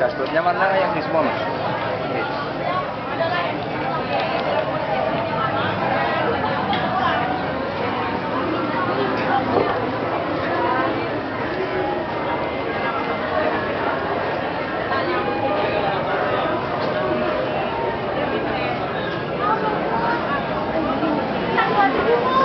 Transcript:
dashboardnya mana yang di semua mas? Thank you.